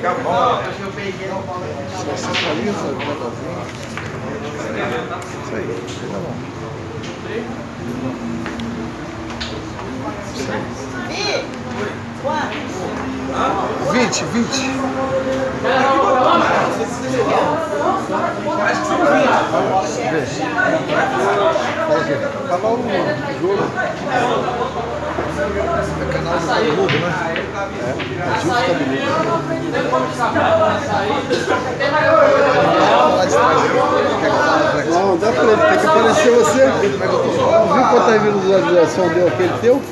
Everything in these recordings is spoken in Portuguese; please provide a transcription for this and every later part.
pegar a bola. Né? Eu peguei. Sensacionaliza o né, pedacinho. Isso aí, pega a mão. 20, 20. Acho que são 20. Tá lá o jogo. É canal do Cabeludo, né? É, Gil Cabeludo. Não, dá pra ele, tem que aparecer você. Viu quanta visualização deu aquele teu?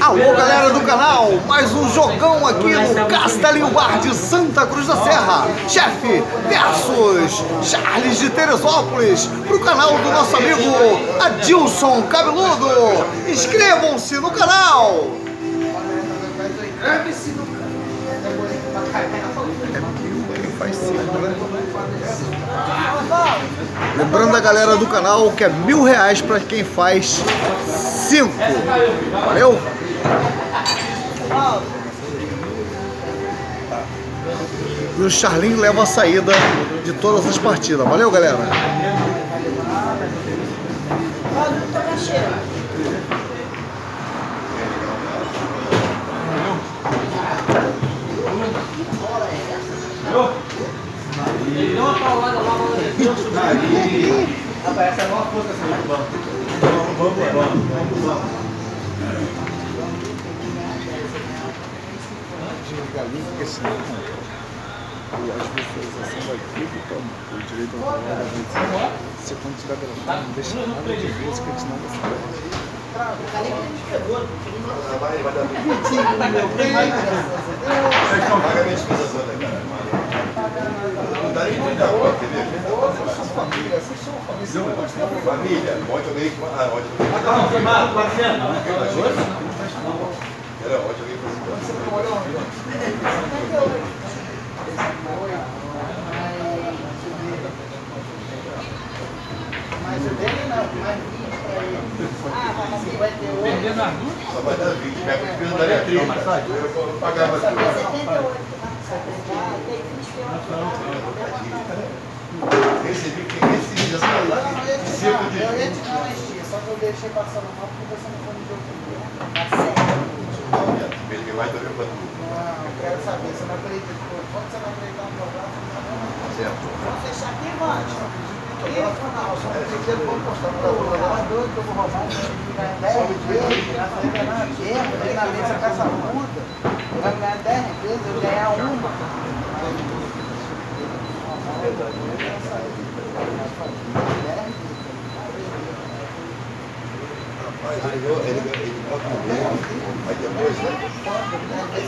Alô, galera do canal, mais um jogão aqui no Castelinho Bar de Santa Cruz da Serra. Chefe versus Charles de Teresópolis, pro canal do nosso amigo Adilson Cabeludo. Inscrevam-se no canal. Quem faz cinco, né? Lembrando a galera do canal que é mil reais para quem faz cinco. Valeu? E o Charlinho leva a saída de todas as partidas. Valeu, galera? Galinha, porque senão as visualizações vai tudo para o direito autoral da gente. Se estiver gravando, não deixa nada de ver, que a gente não vai saber. Família, ontem eu ganhei. Ah, ontem eu ganhei. Era, ontem eu ganhei. Só vai dar 20, minha despesa daria 30. Eu pagava Recebi que esses dias lá, cerca de Eu ia te dar uma só que eu deixei passar no mapa porque você não foi no jogo. Tá certo. Mais do que pra tu. Não, eu quero saber, você não acredita. Quando você não acreditar no programa, não vai Certo. Vamos fechar aqui, Vante. No final, só um pequeno, vamos postar no programa. Ela doido que eu vou roubar, um time que ganha 10 vezes, frente vai ganhar na mesa com essa muda, vai ganhar 10 vezes, eu ganhar uma. Ele ele depois, né?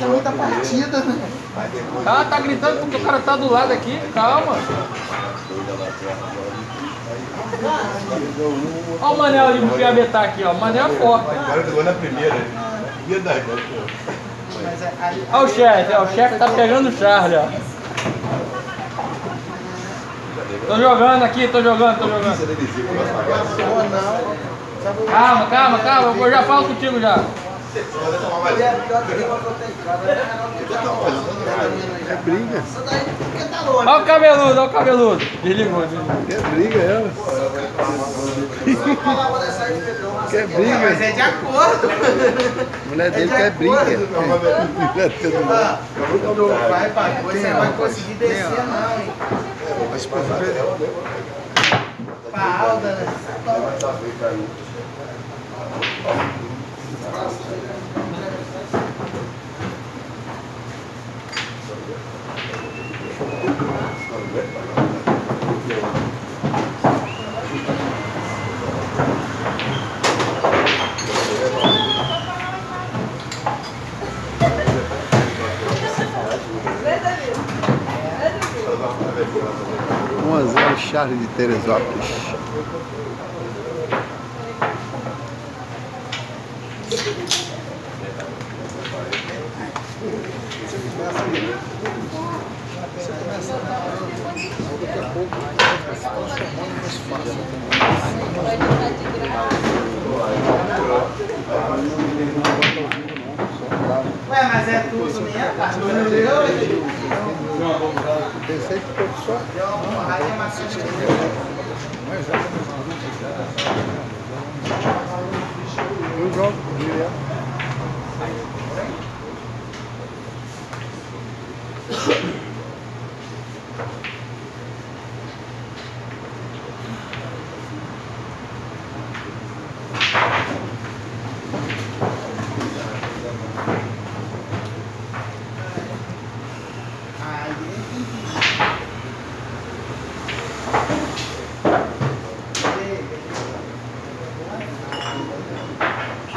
É muita partida, né? Ah, tá gritando porque o cara tá do lado aqui. Calma. Olha o Manel de Piabetá aqui, ó. O Manel é forte. Agora pegou na primeira. Verdade, né? Olha o chefe, ó. O chefe tá pegando o Charlie, ó. Tô jogando aqui, tô jogando, tô jogando. Vai Calma, calma, calma. Eu já falo contigo já. Vai mais. é? É. É briga. Olha o cabeludo, olha o cabeludo. Desligou, desligou. É briga ela. Pedrão. Quer Mas briga. é de acordo. Mulher dele quer briga. Mulher dele vai pra coisa, você não vai conseguir descer não, hein? Mas o material é mesmo. Né? Levanta a feita. Thank you. 1 a 0 Charles de Teresópolis. Ué, mas é tudo, né? Pensei que foi só. Deu uma porrada e uma mas já Eu jogo direto. Aí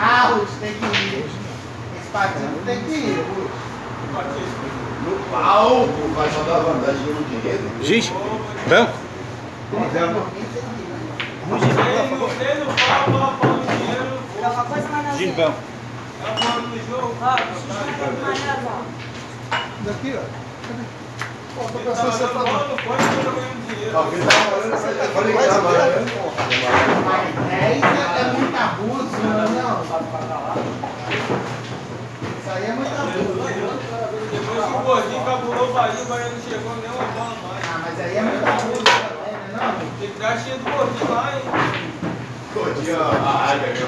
Ah, Ruth, tem que ir. Esse partido tem que ir, Ruth. No palco, vai só dar vantagem no dinheiro. Giz, branco. Giz branco. Daqui, ó. Alguém tá morando, você falando que morando. Mas 10 é, é muito abuso, não. Isso aí é muito abuso. Depois que o gordinho cabulou o Bahia, o Bahia não chegou nem uma bola mais. Ah, mas aí é muito também, né? Não? Tem que dar cheio do gordinho lá, hein? Gordinho, a meu.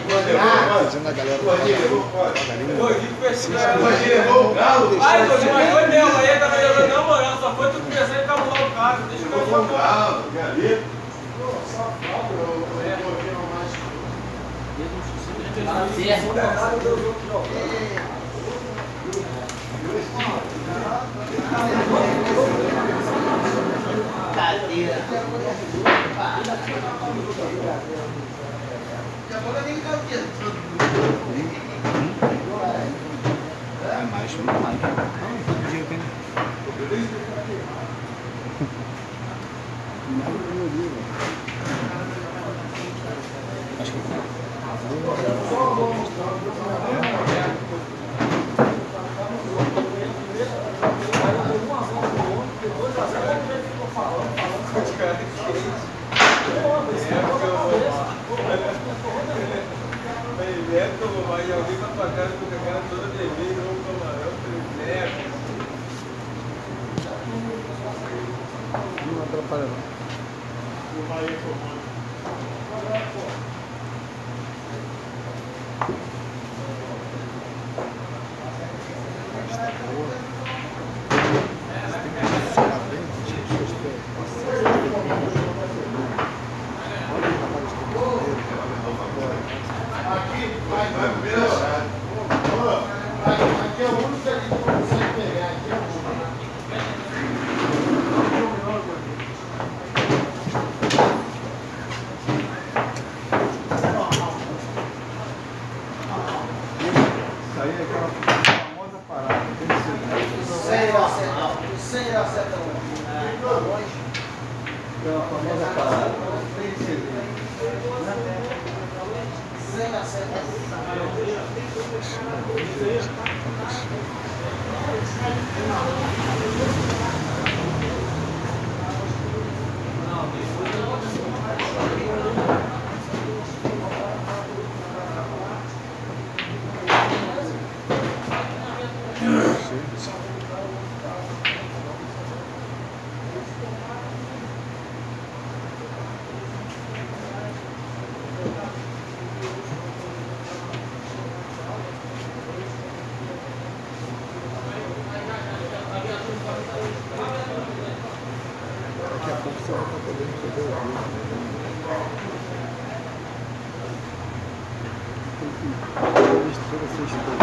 Gordinho, levou Gordinho. O gordinho. Gordinho, levou o galo. Ai, gordinho, mas foi mesmo. Aí tava jogando na moral, só foi tu pensar em cabular o cara. Deixa eu ver Levou o o galo. E ali? Cadeira. Agora nem cadeira. É vídeo. Tem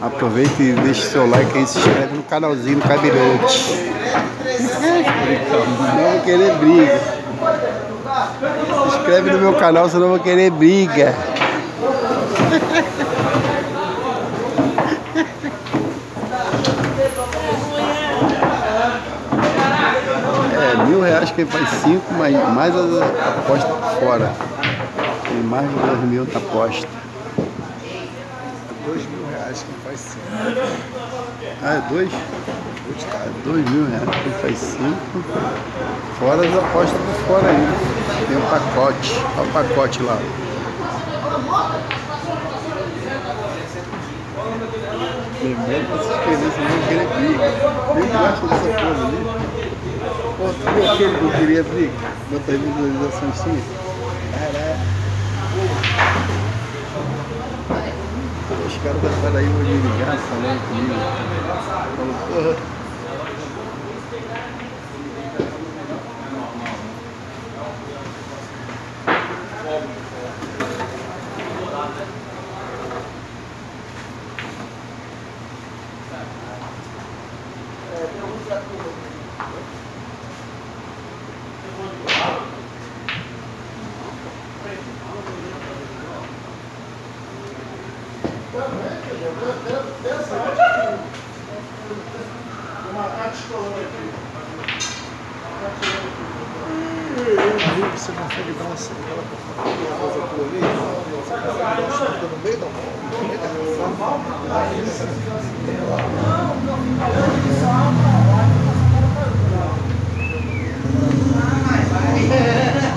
aproveita e deixa seu like aí, se inscreve no canalzinho do Cabirote. Não vou querer briga. Se inscreve no meu canal, senão eu vou querer briga. É, mil reais quem faz cinco, mas mais as apostas fora. Tem mais de dois mil na aposta. Dois mil reais quem faz cinco. Ah, é dois? Dois mil reais quem faz cinco. Fora as apostas por fora ainda. Tem um pacote. Olha o pacote lá. Lembrando pra se inscrever, senão eu querer briga. Nem gosto dessa porra ali. Pô, tu viu aquele que eu queria briga? Aí visualização sim. Caralho. Os caras da Paraíba vão me ligar falando comigo. Falando, porra. Aí você consegue dar uma aquela coisa tua ali, você consegue dar uma chuta no meio da no meio da Quer tá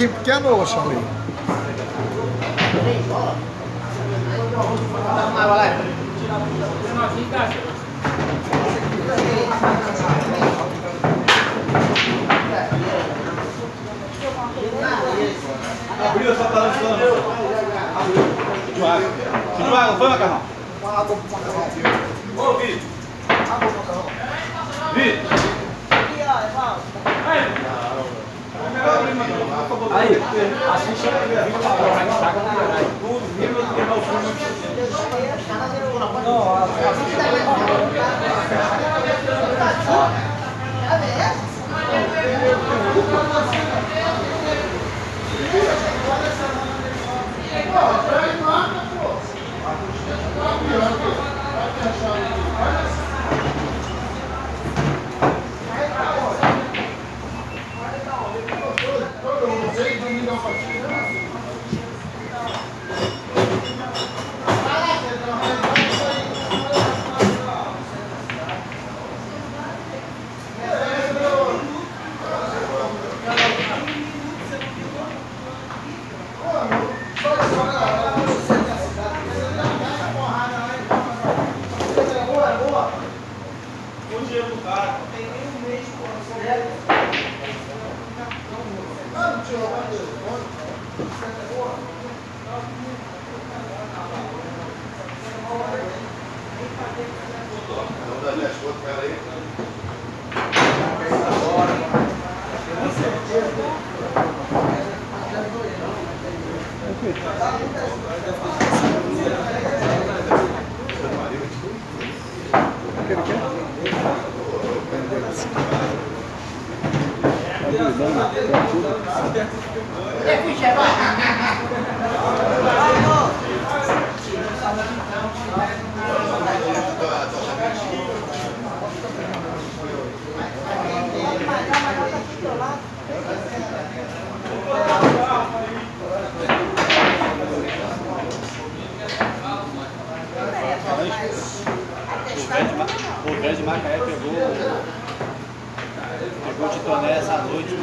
aqui ou Charlie? Abriu,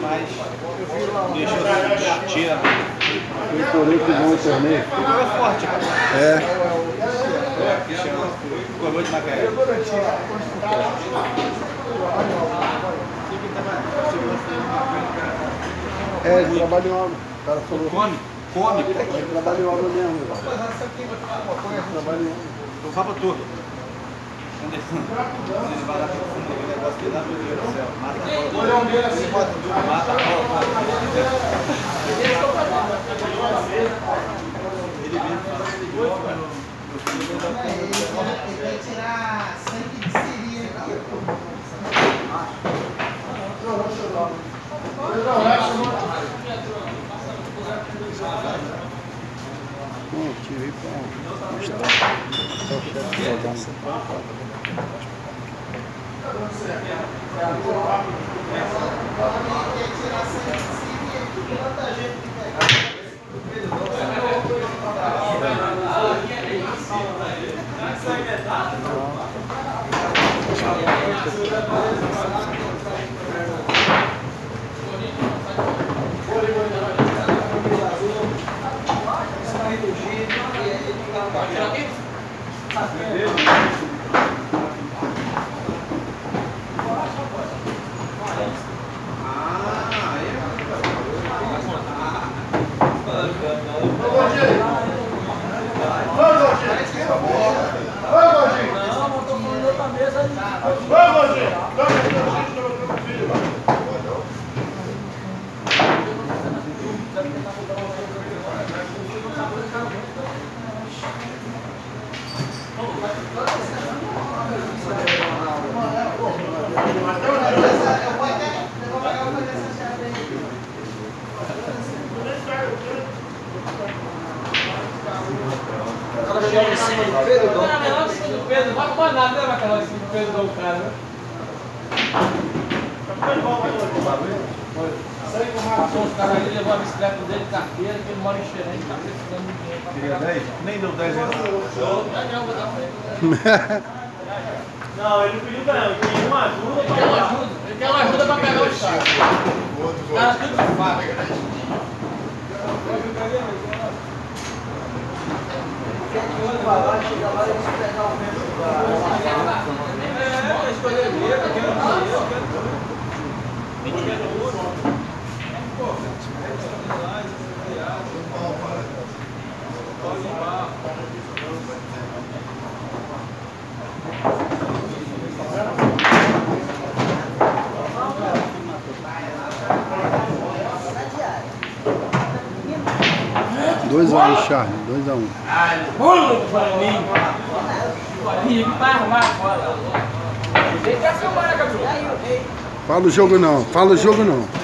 mas deixou de tira. O Corinthians que ganhou o torneio. Ficou forte, cara. É. Ficou muito Macaé. É, ele trabalha em obra. O cara falou. Come, come. Ele trabalha em obra mesmo. Trabalha em obra. Eu falo pra tudo. Quando ele quando ele vai lá lá. Mata tudo, mata. Ele ele não Ele vai tirar sangue de siri aqui. Não, tirei pra mostrar. Só o chefe jogando. Pedro, não vai arrumar nada, né, Macarrão? Esse Pedro dá o cara, né? Passou os caras ali, levou a bicicleta dele, carteira, que ele mora em Xerém, tá precisando de dinheiro pra Queria 10? Nem deu 10 reais. Já vou dar pra ele. Não, ele não pediu pra ele queria uma ajuda Ele quer uma ajuda, ele quer uma ajuda pra pegar os caras. Os caras tudo de faca. É, escolher dinheiro, quero dinheiro, quero dinheiro. Dois a um, Charlie. Dois a um. Né, Gabriel? Fala o jogo não. Fala o jogo não.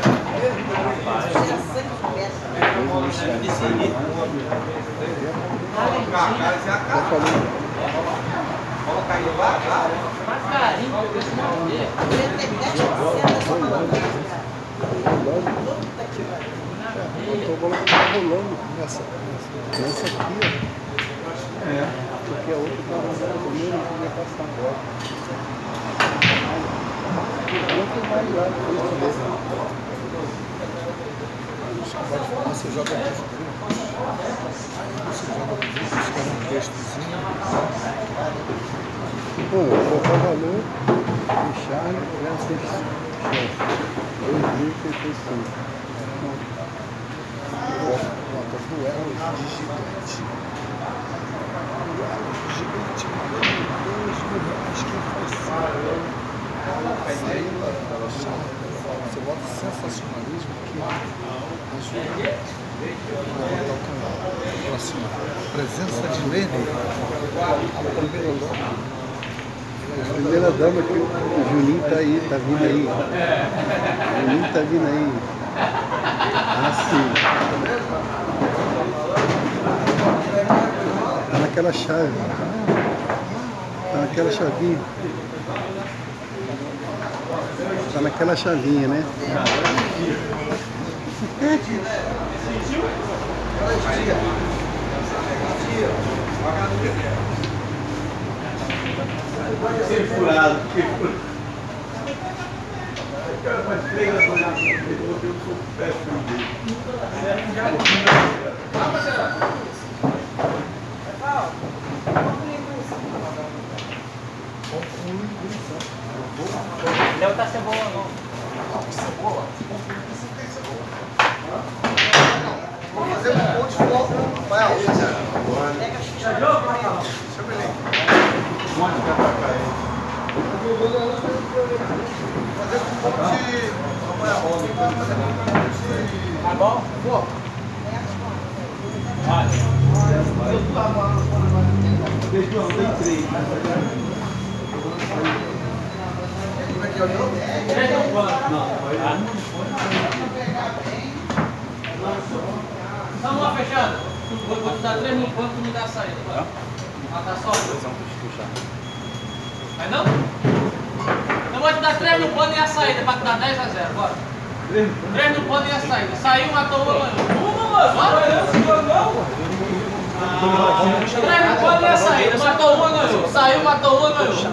Já falei. Mais carinho, porque senão vê. Ele tem 10% da sua malandragem, cara. Tô bola que tá rolando nessa, nessa, aqui, ó. É. Porque a outra tá rolando comigo, não podia passar a bola. O outro vai lá, mesmo. Você joga Você joga buscar um textozinho. Pô, botar valor Charlie, essa chefe. 2.035. Nota do Elo gigante. O Elo gigante valendo dois mil reais. Quem faz isso? Você bota sensacionalismo aqui. Ajuda. Vou botar o canal. Fala assim, presença de Lene. A primeira dama. Que o Juninho tá aí, tá vindo aí. O Juninho tá vindo aí. Assim. Tá naquela chave. Tá naquela chavinha. Tá naquela chavinha, né? Que furado, que furado. cara faz três anos eu botei o seu pé frio dele. Léo tá cebola não. Vou fazer um monte de foto, Rafael. Fazer um pouco de. Rafael, fazer um pouco de. Tá bom? Pô, como é que é o jogo? Três no pano. Vamos lá, fechando. Vou, te dar três no pano, tu me dá a saída. vai. Ah, tá só. Vai não? Eu vou te dar três no pano e a saída, pra te dar 10 a 0, bora. Três no pano e a saída. Saiu, matou uma, ganhou. Uma, mano. Bora. Três no pano e a saída. Matou uma, ganhou. Saiu, matou uma, ganhou. A gente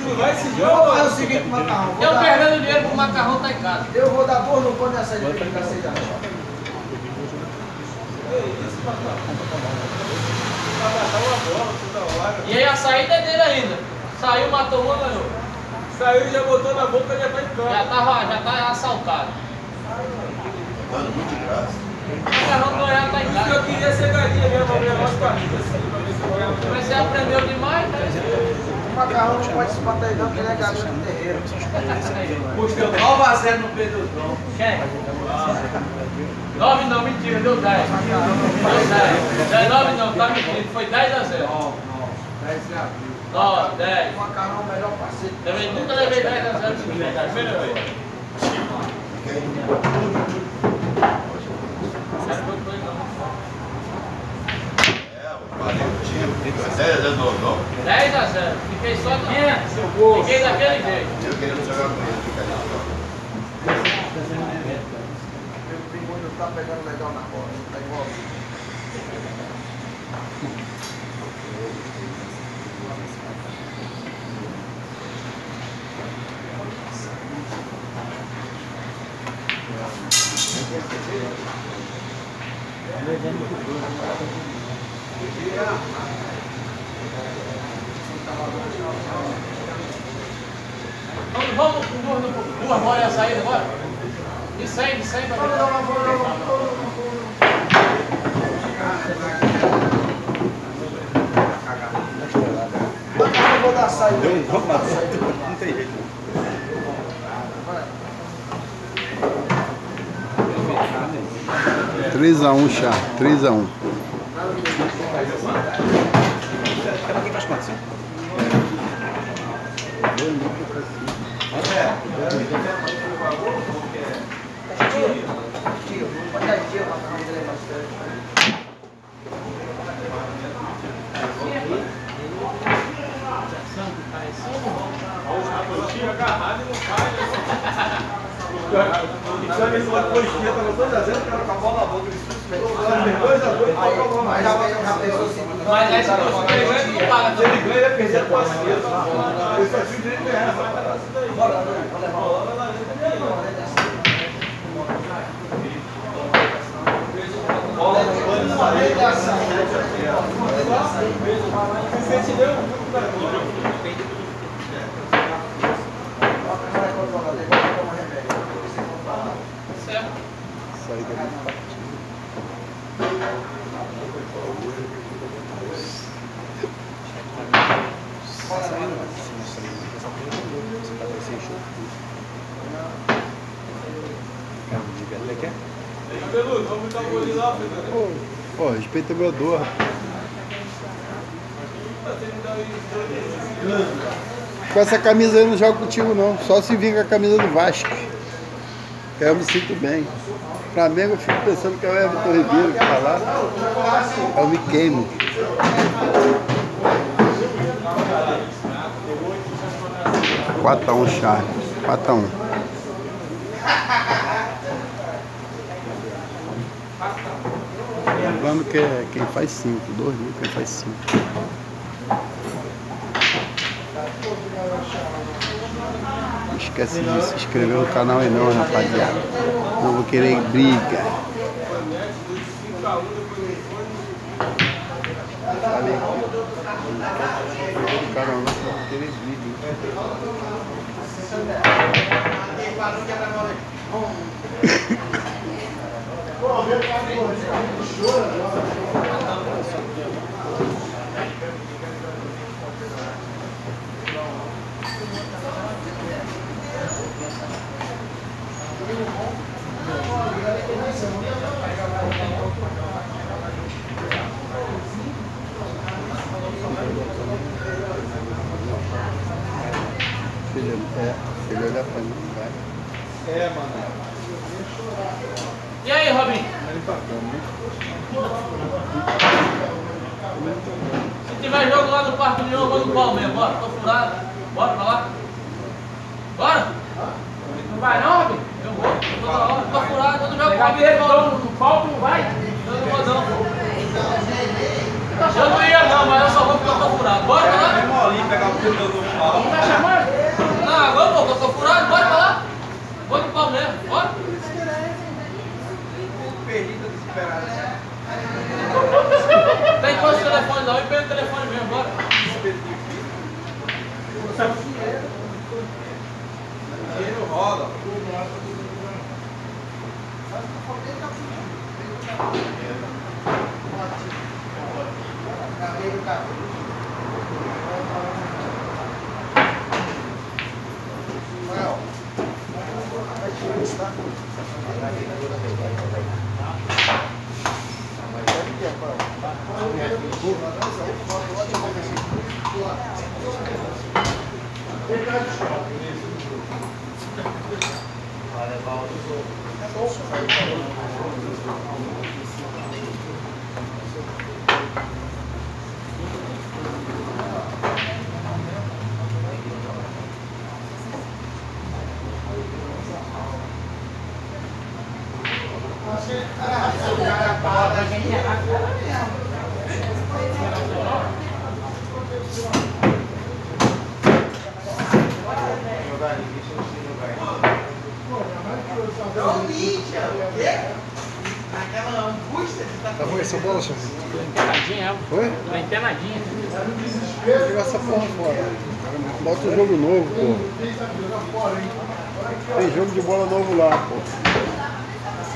não vai se Eu vou fazer o seguinte, Macarrão. vou Eu dar- perdendo dinheiro pro macarrão tá em casa. Eu vou dar duas no pano e a saída pra ele aceitar. E aí a saída é dele ainda. Saiu, matou uma, ganhou. Saiu, já botou na boca e já tá em campo. Já tava, já tá assaltado. Dando muito de graça. O macarrão ganhar tá em Eu casa. queria ser galinha mesmo, abrir negócio pra mim, assim, pra ver se eu ganhava. Mas você aprendeu demais, né? O Macarrão não pode se bater não, porque ele é garoto do terreiro. Puxa, 9 a 0 no Pedro Dom. Quem? 9 não, mentira, deu 10. Deu 10. 10 9 não, tá mentindo, foi 10 a 0. 9, 10. O Macarrão é o melhor parceiro. Também nunca levei 10 a 0 no primeira vez. É, o Valentino. 10 a 9, não? 10 a 0. Fiquei só na... Fiquei daquele jeito. Eu querendo jogar com ele, fica ali. Meu primo não tá pegando legal na bola. Tá igual. Vamos, vamos com duas, duas bolas e a saída agora? De 100, de 100 pra Macarrão, eu vou dar a saída. Não tem jeito. Três a um, chá. Três a um. Tio, dar tio, é bastante. Tira agarrado e não cai, né? E sabe esse lado postinha, tava 2x0, o cara com a bola na boca, ele suspentou. 2x2, toca a bola Mas já, boca. já pensou se... Mas aí se tu ganha, tu não paga Se ele ganha, ele perder a parceria. Ele só tinha o direito de ganhar, vai isso daí. Bora, vou levar o... Bola lá dentro, e aí, mano? Bola no pano, saiu. Se sente deu um pouco da bola. Certo? Saída muito partida. Fernando. Pô, respeita meu dor. Com essa camisa eu não jogo contigo não. Só se vir com a camisa do Vasco. Eu me sinto bem. Flamengo eu fico pensando que é o Everton Ribeiro que tá lá. Eu me queimo. Quatro a um, Charles. Quatro a um. Lembrando que é quem faz cinco, dois mil quem faz cinco. esquece de se inscrever no canal aí não, rapaziada. Não vou querer briga. Falei aqui, ó. Não, vou querer briga. É, pra mim, vai. É, mano. E aí, Robin? Se tiver jogo lá no Parque União, eu vou no Palmeiras. Bora, tô furado. Bora pra lá. Bora? Não vai não, Robin? Na hora. Tô furado, eu não jogo Palmeiras. No palco não vai? Eu não vou não. Eu não ia não, mas eu só vou porque eu tô furado. Bora lá? molinho, pegar o pneu do pau. Não tá chamando? Não, agora pô, eu tô furado. Bora pra lá. Vou no Palmeiras. Bora. Perdido, desesperado. Tem quantos telefones não? E pega o telefone mesmo, bora. Dinheiro roda. Mídia, o quê? Aquela angústia de estar Tá bom essa bola, chefe? Empenadinha, Oi? é empenadinha. Vou jogar essa porra fora. Bota um jogo novo, pô. Tem jogo de bola novo lá, pô.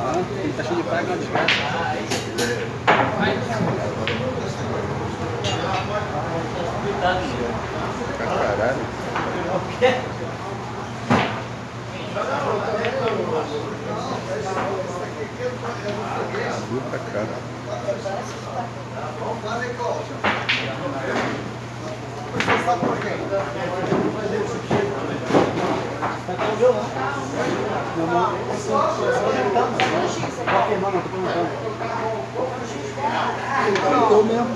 lá. Não vou querer briga. Caralho. Azul pra cara. Eu mesmo.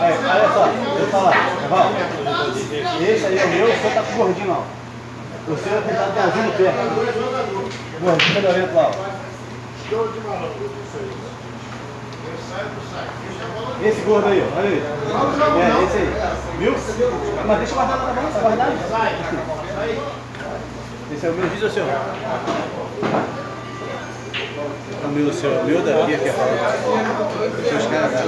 Aí, olha só, deixa eu falar, Eval. Esse aí é o meu, o seu tá com o gordinho, ó. O seu é tentado ter azul no pé. Gordinho fedorento lá, ó. Esse gordo aí. Olha aí. É, esse aí. Viu? Mas deixa eu guardar lá, tá bom? Tá guardado? Esse é o meu, diz o seu. O meu, o seu. O meu daqui, aqui, ó. Deixa os caras dar.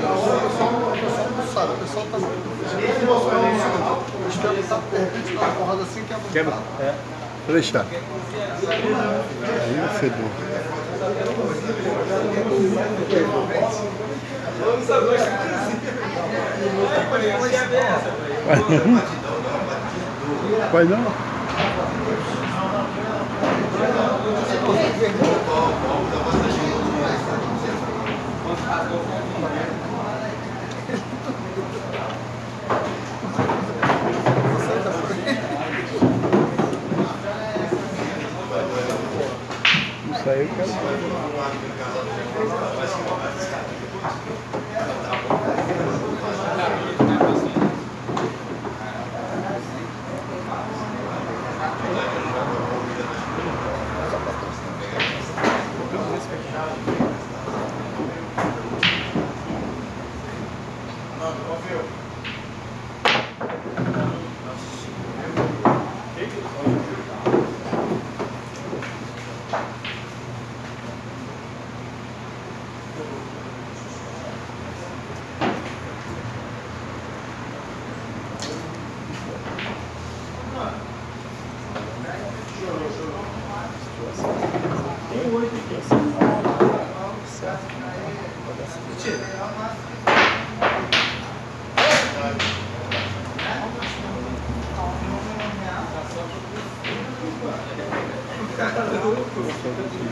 Sabe, o pessoal tá. Espero que tá de repente uma porrada assim que é Quebra. É. Deixa. Aí o fedor. Vai não? Isso aí eu quero ver.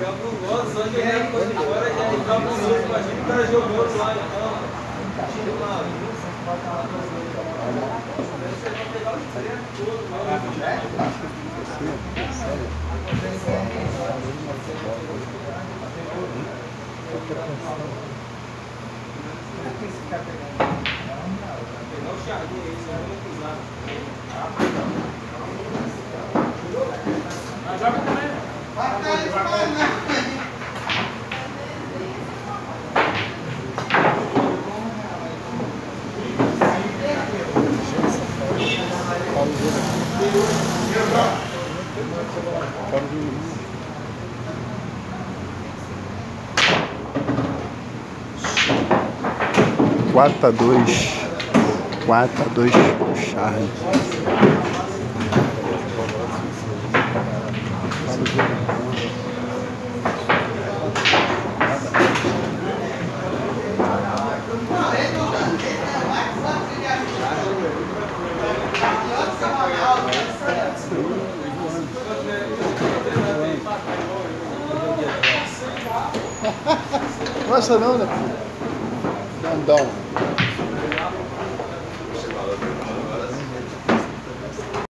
Ficava no gosto, só de olhar pra de fora já ficava no gosto. Imagina o cara jogando lá, então. Sei lá. Pegar o charlinho aí, só vou usar. Quatro a dois. Quatro a dois pro Charles. Gosta não, né? Grandão.